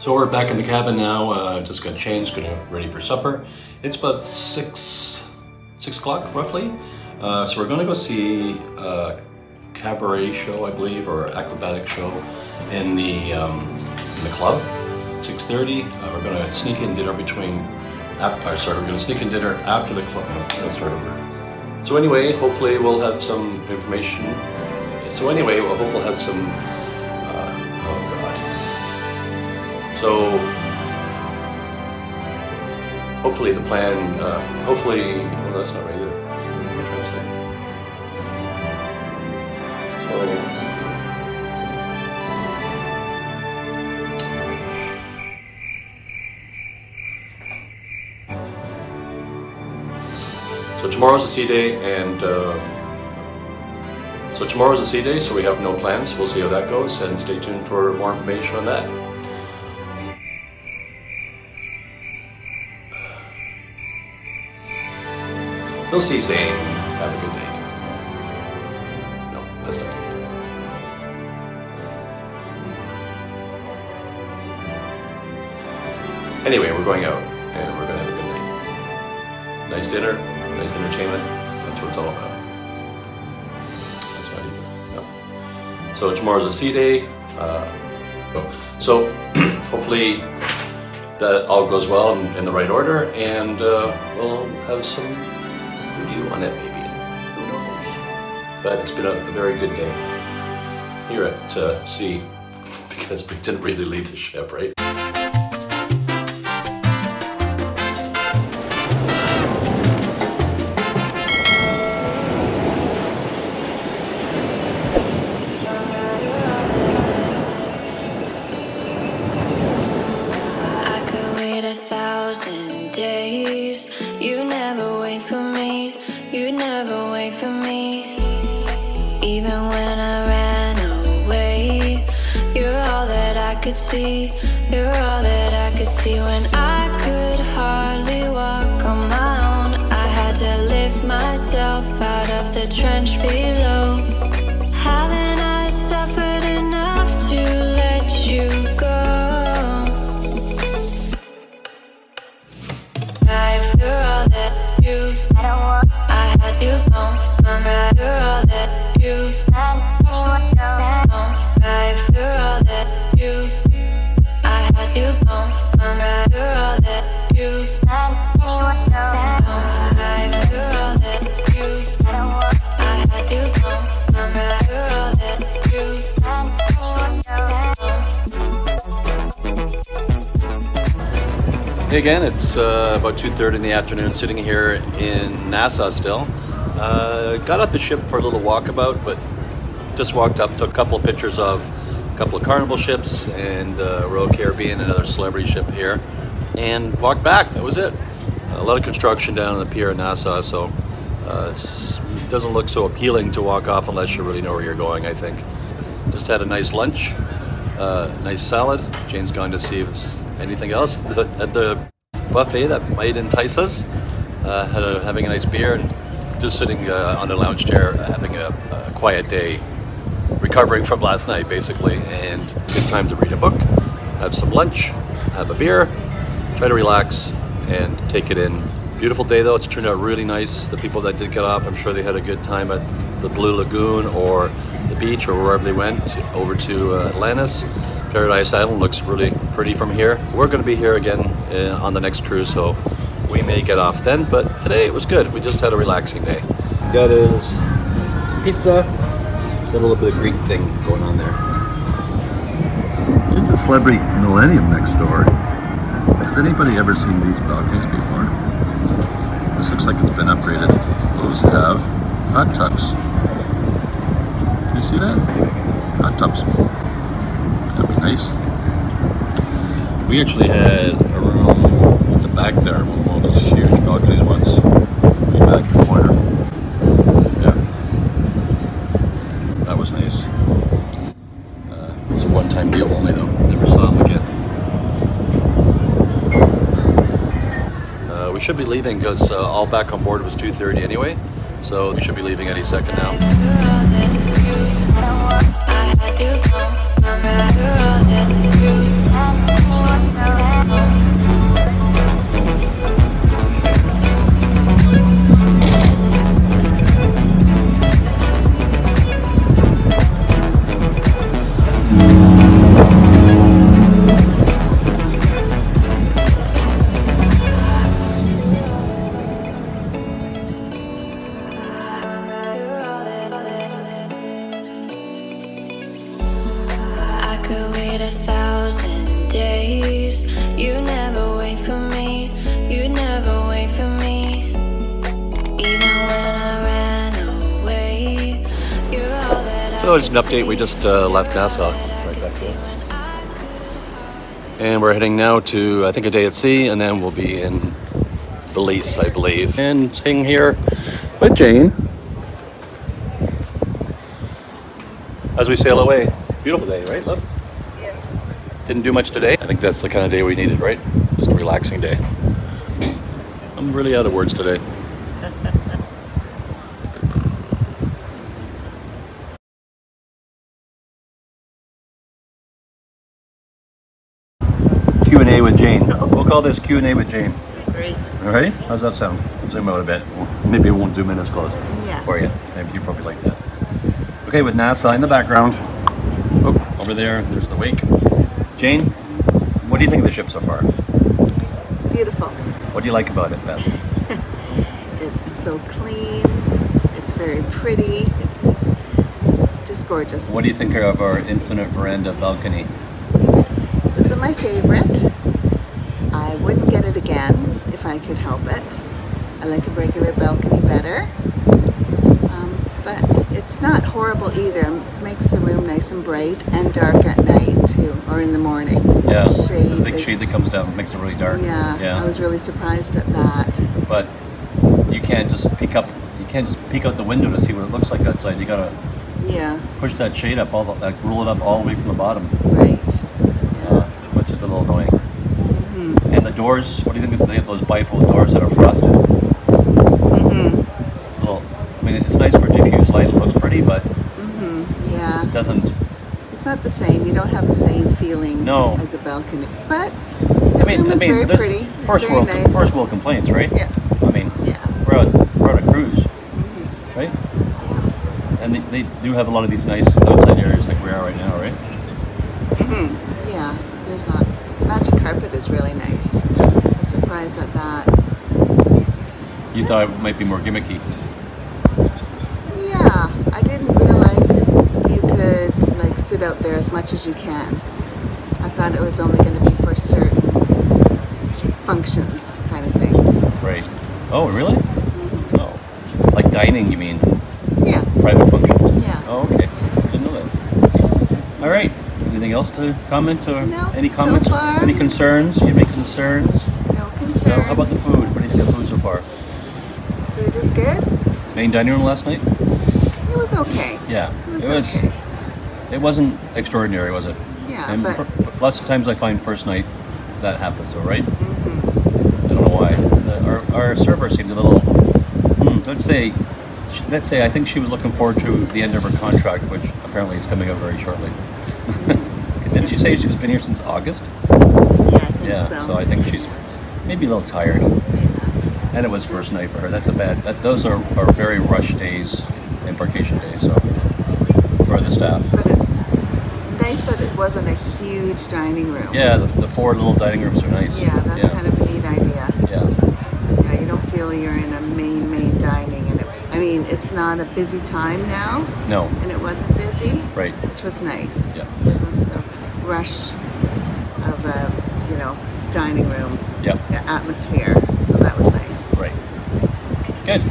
So we're back in the cabin now. Uh, just got changed, getting ready for supper. It's about six, six o'clock roughly. Uh, so we're going to go see a cabaret show, I believe, or acrobatic show in the um, in the club. 6:30. Uh, we're going to sneak in dinner between. Or sorry, we're going to sneak in dinner after the club. Let's start over. So anyway, hopefully we'll have some information. So anyway, we'll hope we'll have some So hopefully the plan, uh, hopefully, well that's not right either. So, so tomorrow's a sea day and uh, so tomorrow's a sea day, so we have no plans. We'll see how that goes and stay tuned for more information on that. They'll see saying, have a good day. No, that's not good. Anyway, we're going out and we're gonna have a good night. Nice dinner, nice entertainment. That's what it's all about. That's not even, no. So tomorrow's a sea day. Uh, so hopefully that all goes well in, in the right order and uh, we'll have some review on it maybe. Who knows? But it's been a, a very good day here at uh, sea because we didn't really leave the ship, right? Could see. You're all that I could see when I could hardly walk on my own. I had to lift myself out of the trench below Hey again, it's uh, about 2.30 in the afternoon, sitting here in Nassau still. Uh, got off the ship for a little walkabout, but just walked up, took a couple of pictures of a couple of Carnival ships and uh, Royal Caribbean, another celebrity ship here, and walked back. That was it. A lot of construction down on the pier in Nassau, so uh, it doesn't look so appealing to walk off unless you really know where you're going, I think. Just had a nice lunch, uh, nice salad. Jane's gone to see if anything else at the buffet that might entice us. Uh, having a nice beer and just sitting uh, on a lounge chair having a, a, quiet day, recovering from last night basically, and good time to read a book, have some lunch, have a beer, try to relax and take it in. Beautiful day though, it's turned out really nice. The people that did get off, I'm sure they had a good time at the Blue Lagoon or the beach or wherever they went over to uh, Atlantis. Paradise Island looks really pretty from here. We're going to be here again uh, on the next cruise, so we may get off then, but today it was good. We just had a relaxing day. Got his pizza. It's a little bit of Greek thing going on there. There's a celebrity Millennium next door. Has anybody ever seen these balconies before? This looks like it's been upgraded. Those have hot tubs. You see that? Hot tubs. Nice. We actually had a room at the back there, one of those huge balconies once. Way back in the corner. Yeah. That was nice. Uh, it's a one-time deal only though. Never saw them again. Uh, we should be leaving because uh, all back on board was 2.30 anyway. So we should be leaving any second now. I had So just an update, we just uh, left Nassau. Right back there. when I could And we're heading now to, I think, a day at sea, and then we'll be in Belize, I believe. And sitting here with Jane as we sail away. Beautiful day, right, love? Yes. Didn't do much today. I think that's the kind of day we needed, right? Just a relaxing day. I'm really out of words today. Q&A with Jane. We'll call this Q&A with Jane. Great. All right? How's that sound? Zoom out a bit. Maybe it won't zoom in as close Yeah. for you. Maybe you probably like that. Okay, with Nassau in the background. Oh, over there, there's the wake. Jane, what do you think of the ship so far? It's beautiful. What do you like about it best? It's so clean. It's very pretty. It's just gorgeous. What do you think of our infinite veranda balcony? My favorite. I wouldn't get it again if I could help it. I like a regular balcony better. Um, but it's not horrible either. It makes the room nice and bright and dark at night too, or in the morning. Yeah, Shade the big is- shade that comes down makes it really dark. Yeah, yeah. I was really surprised at that. But you can't just peek up. You can't just peek out the window to see what it looks like outside. You gotta Yeah, push that shade up, all the, like roll it up all the way from the bottom, right. Which is a little annoying. Mm-hmm. And the doors, what do you think? They have those bifold doors that are frosted. Mm-hmm. Little, I mean, it's nice for diffuse light. It looks pretty, but Mm-hmm. Yeah. it doesn't. It's not the same. You don't have the same feeling No. as a balcony. But the I mean, room I mean, very the pretty. It's First very world, nice. first world complaints, right? Yeah. I mean, Yeah. we're on, we're on a cruise, Mm-hmm. right? Yeah. And they, they do have a lot of these nice outside areas like we are right now, right? Mm-hmm. Yeah. There's lots. Carpet is really nice. I was surprised at that. You thought it might be more gimmicky. Yeah. I didn't realize you could like sit out there as much as you can. I thought it was only going to be for certain functions, kind of thing. Right. Oh, really? Oh. Like dining, you mean? Yeah. Private functions? Yeah. Oh, okay. Didn't know that. All right. Anything else to comment or No, any so comments? far- Any concerns? You have any concerns? No concerns. So, how about the food? What do you think of the food so far? Food is good. Main dining room last night? It was okay. Yeah. It was okay. It wasn't extraordinary, was it? Yeah, And but fir- lots of times I find first night that happens, all right? right? mhm. I don't know why. The, our, our server seemed a little. Hmm, let's say, let's say, I think she was looking forward to the end of her contract, which apparently is coming up very shortly. Say she's been here since August? yeah, I think Yeah. so. So I think she's maybe a little tired, Yeah. and it was first night for her. That's a bad. That those are, are very rush days, embarkation days. So for the staff. But it's nice that it wasn't a huge dining room. Yeah, the, the four little dining rooms are nice. Yeah, that's kind of a neat idea. Yeah. Yeah, you don't feel you're in a main main dining, and it, I mean it's not a busy time now, No. and it wasn't busy, Right. which was nice. Yeah. Rush of a you know dining room Yep. atmosphere, so that was nice. Right. Good.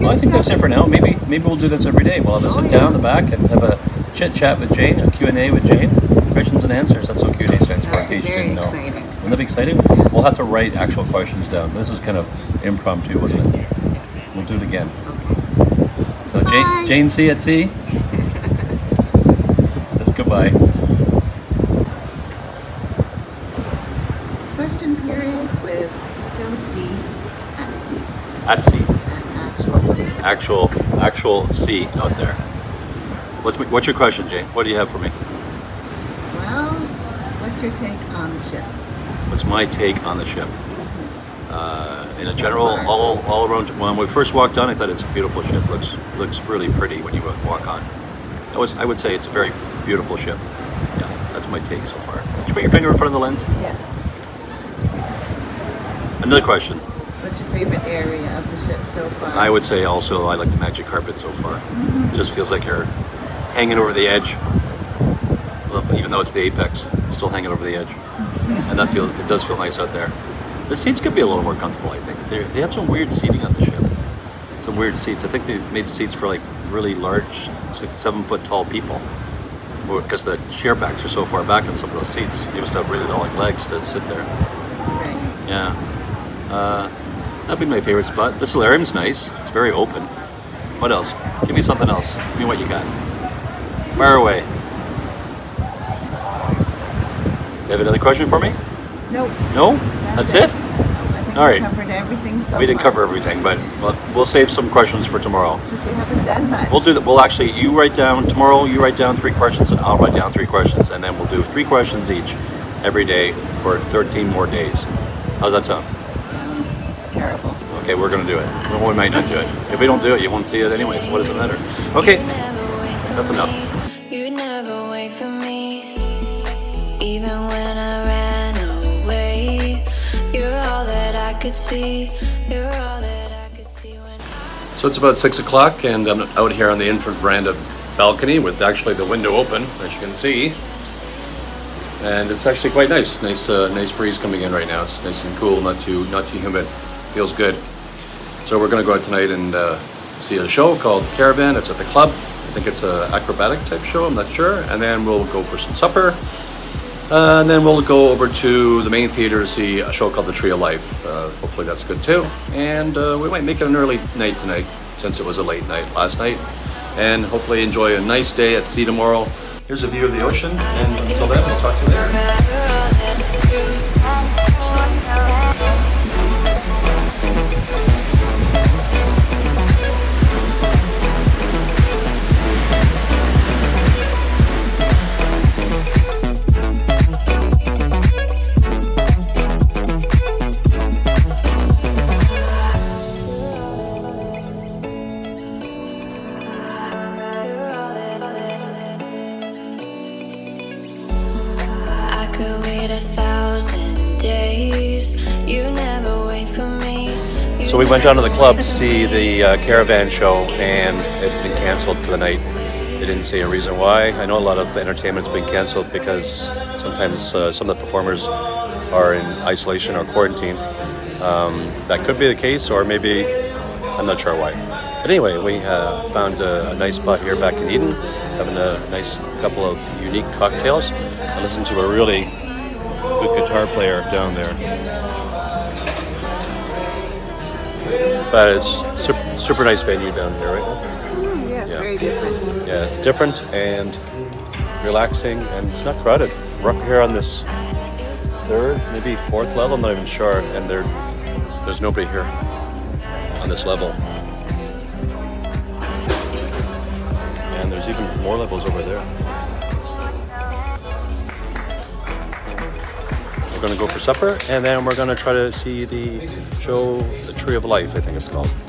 Well, I think that's it for now. Maybe maybe we'll do this every day. We'll have a Oh, sit yeah. down in the back and have a chit chat with Jane, a Q&A with Jane, questions and answers. That's what Q&A stands for. In case you very didn't know. exciting. Wouldn't that be exciting? We'll have to write actual questions down. This is kind of impromptu, wasn't it? We'll do it again. Okay. So Bye. Jane, Jane C at sea. Says goodbye. Question period with Phil C. at sea. At sea. Actual. Actual actual sea out there. What's my, what's your question, Jane? What do you have for me? Well, what's your take on the ship? What's my take on the ship? Uh, in a general, all, all around. When we first walked on, I thought it's a beautiful ship. looks looks really pretty when you walk on. I was I would say it's a very beautiful ship. Yeah, that's my take so far. Did you put your finger in front of the lens? Yeah. Another question. What's your favorite area of the ship so far? I would say also I like the magic carpet so far. Just feels like you're hanging over the edge. Even though it's the apex, still hanging over the edge. and that feels it does feel nice out there. The seats could be a little more comfortable. I think they they have some weird seating on the ship. Some weird seats. I think they made seats for like really large, six, seven foot tall people. Because the chair backs are so far back in some of those seats, you must have really long legs to sit there. Right. Yeah. Uh, that'd be my favorite spot. The solarium's nice. It's very open. What else? Give me something else. Give me what you got. Fire away. You have another question for me? Nope. No? That's, it? I think we right. covered everything so We didn't far. cover everything, but we'll, we'll save some questions for tomorrow. Because we haven't done much. We'll do that. We'll actually, you write down tomorrow. You write down three questions, and I'll write down three questions, and then we'll do three questions each every day for 13 more days. How's that sound? Sounds terrible. Okay, we're gonna do it. Well, we might not do it. If we don't do it, you won't see it anyways. What does it matter? Okay, that's enough. You'd never wait for me, even when I ran away. You're all that I could see. You're all that I could see when. So it's about six o'clock, and I'm out here on the infinite veranda balcony with actually the window open, as you can see. And it's actually quite nice. Nice, uh, nice breeze coming in right now. It's nice and cool, not too, not too humid. Feels good. So we're gonna go out tonight and uh, see a show called Caravan. It's at the club. I think it's a acrobatic type show. I'm not sure. And then we'll go for some supper. Uh, and then we'll go over to the main theater to see a show called The Tree of Life. Uh, hopefully that's good too. And uh, we might make it an early night tonight since it was a late night last night. And hopefully enjoy a nice day at sea tomorrow. Here's a view of the ocean. And until then, we'll talk to you later. We went down to the club to see the uh, caravan show, and it had been canceled for the night. They didn't say a reason why. I know a lot of entertainment's been canceled because sometimes uh, some of the performers are in isolation or quarantine. Um, that could be the case, or maybe I'm not sure why. But anyway, we uh, found a, a nice spot here back in Eden, having a nice couple of unique cocktails. I listened to a really good guitar player down there. But it's super, super nice venue down here, right? Mm, yeah, it's Yeah. very different. Yeah, it's different and relaxing, and it's not crowded. We're up here on this third, maybe fourth level. I'm not even sure, and there, there's nobody here on this level. And there's even more levels over there. Gonna go for supper, and then we're gonna try to see the show, The Tree of Life, I think it's called.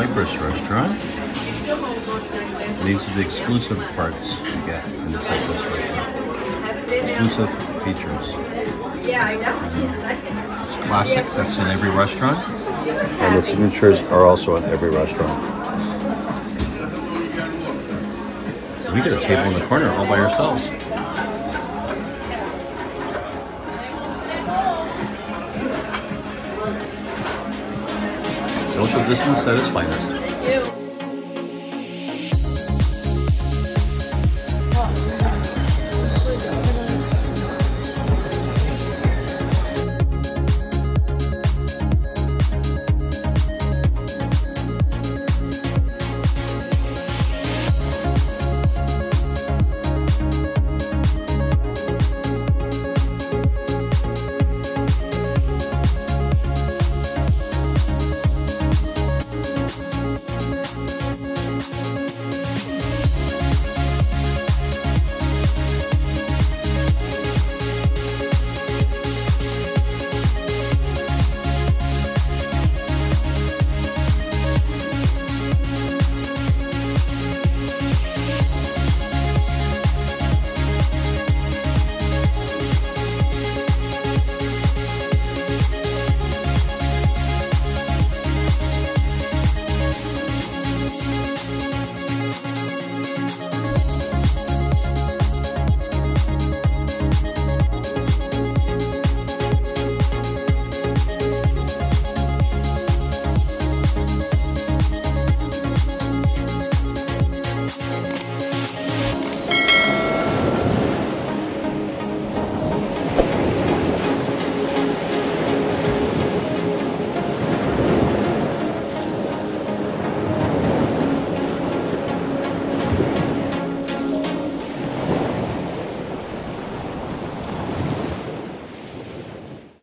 Cyprus restaurant. These are the exclusive parts you get in the Cyprus restaurant. Exclusive features. Yeah, I know. It's classic, that's in every restaurant. And the signatures are also in every restaurant. We get a table in the corner all by ourselves. Social distance at its finest.